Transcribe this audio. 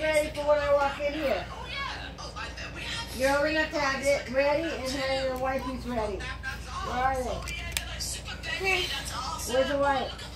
ready for when I walk in here. Oh yeah. You're holding a tablet ready and then your wifey's ready. Where are they? Where's the wife?